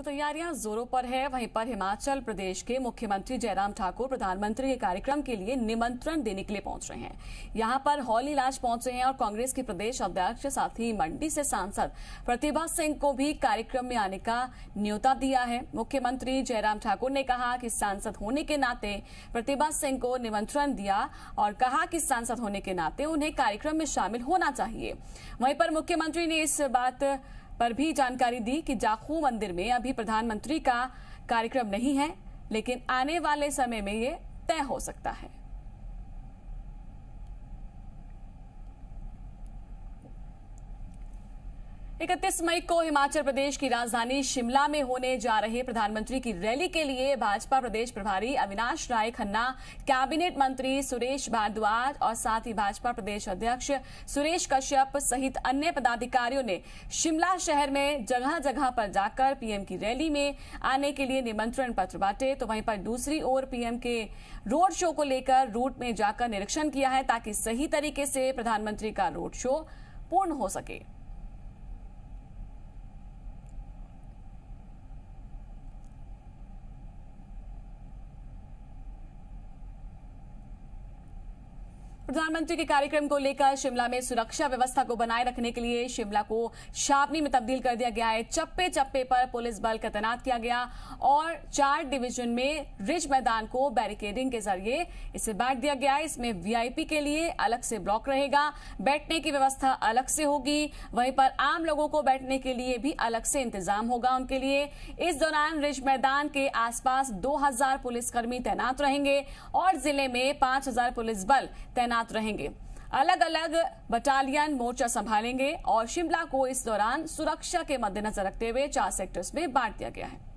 तो तैयारियाँ जोरों पर है। वहीं पर हिमाचल प्रदेश के मुख्यमंत्री जयराम ठाकुर प्रधानमंत्री के कार्यक्रम के लिए निमंत्रण देने के लिए पहुँच रहे हैं। यहाँ पर हौली लाज पहुँचे हैं और कांग्रेस के प्रदेश अध्यक्ष, साथ ही मंडी से सांसद प्रतिभा सिंह को भी कार्यक्रम में आने का न्योता दिया है। मुख्यमंत्री जयराम ठाकुर ने कहा कि सांसद होने के नाते प्रतिभा सिंह को निमंत्रण दिया और कहा कि सांसद होने के नाते उन्हें कार्यक्रम में शामिल होना चाहिए। वहीं पर मुख्यमंत्री ने इस बात पर भी जानकारी दी कि जाखू मंदिर में अभी प्रधानमंत्री का कार्यक्रम नहीं है, लेकिन आने वाले समय में ये तय हो सकता है। इकतीस मई को हिमाचल प्रदेश की राजधानी शिमला में होने जा रहे प्रधानमंत्री की रैली के लिए भाजपा प्रदेश प्रभारी अविनाश राय खन्ना, कैबिनेट मंत्री सुरेश भारद्वाज और साथ ही भाजपा प्रदेश अध्यक्ष सुरेश कश्यप सहित अन्य पदाधिकारियों ने शिमला शहर में जगह जगह पर जाकर पीएम की रैली में आने के लिए निमंत्रण पत्र बांटे। तो वहीं पर दूसरी ओर पीएम के रोड शो को लेकर रूट में जाकर निरीक्षण किया है ताकि सही तरीके से प्रधानमंत्री का रोड शो पूर्ण हो सके। प्रधानमंत्री के कार्यक्रम को लेकर शिमला में सुरक्षा व्यवस्था को बनाए रखने के लिए शिमला को शापनी में तब्दील कर दिया गया है। चप्पे चप्पे पर पुलिस बल का तैनात किया गया और चार डिवीज़न में रिज मैदान को बैरिकेडिंग के ज़रिए इसे बांट दिया गया है। इसमें वीआईपी के लिए अलग से ब्लॉक रहेगा। बैठने की व्यवस्था अलग से होगी। वहीं पर आम लोगों को बैठने के लिए भी अलग से इंतज़ाम होगा उनके लिए। इस दौरान रिज मैदान के आसपास दो हज़ार पुलिसकर्मी तैनात रहेंगे और ज़िले में पाँच पुलिस बल तैनात तैनात रहेंगे। अलग अलग बटालियन मोर्चा संभालेंगे और शिमला को इस दौरान सुरक्षा के मद्देनजर रखते हुए चार सेक्टर्स में बांट दिया गया है।